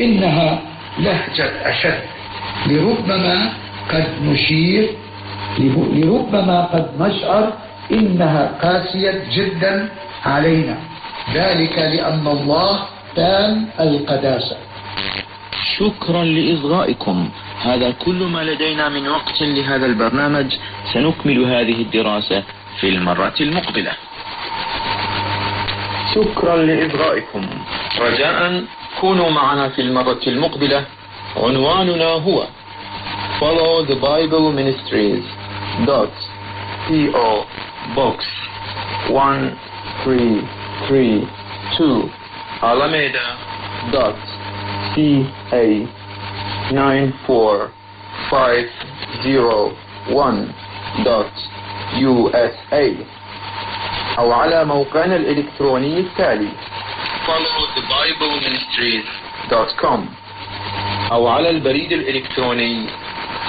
إنها لهجة أشد. لربما قد نشير لربما قد نشعر إنها قاسية جدا علينا. ذلك لأن الله تام القداسة. شكرا لإصغائكم. هذا كل ما لدينا من وقت لهذا البرنامج. سنكمل هذه الدراسة في المرة المقبلة. شكرا لإصغائكم. رجاء كونوا معنا في المرة المقبلة عنواننا هو Follow the Bible Ministries. Dot. P.O. Box. 1332 Alameda. Dot. C.A. 94501 dot. USA أو على موقعنا الإلكتروني التالي. followthebibleministries.com أو على البريد الإلكتروني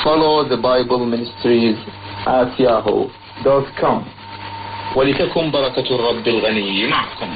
follow the Bible Ministries at yahoo.com ولتكن بركة الرب الغني معكم